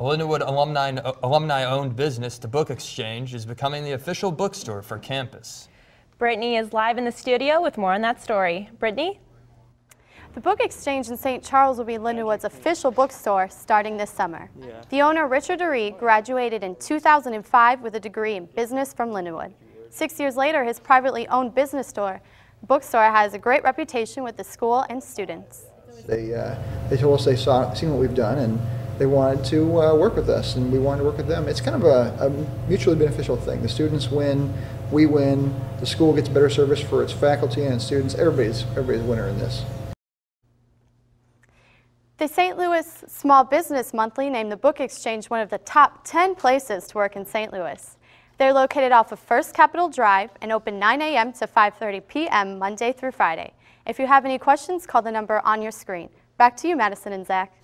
A Lindenwood alumni, alumni-owned business, the Book Exchange, is becoming the official bookstore for campus. Brittany is live in the studio with more on that story. Brittany? The Book Exchange in St. Charles will be Lindenwood's official bookstore starting this summer. Yeah. The owner, Richard DeRee, graduated in 2005 with a degree in business from Lindenwood. Six years later, his privately owned business store, bookstore has a great reputation with the school and students. They, uh, they told us they saw seen what we've done and they wanted to uh, work with us and we wanted to work with them. It's kind of a, a, mutually beneficial thing. The students win, we win, the school gets better service for its faculty and its students. Everybody's, everybody's a winner in this. The St. Louis Small Business Monthly named the Book Exchange one of the top 10 places to work in St. Louis. They're located off of First Capitol Drive and open 9 a.m. to 5.30 p.m. Monday through Friday. If you have any questions, call the number on your screen. Back to you, Madison and Zach.